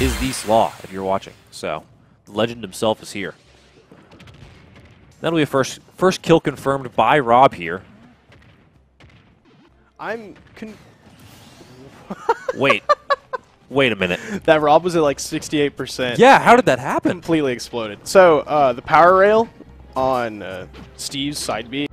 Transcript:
is the Slaw, if you're watching. So, the legend himself is here. That'll be a first first kill confirmed by Rob here. I'm con- Wait. Wait a minute. that Rob was at like 68%. Yeah, how did that happen? completely exploded. So uh, the power rail on uh, Steve's side B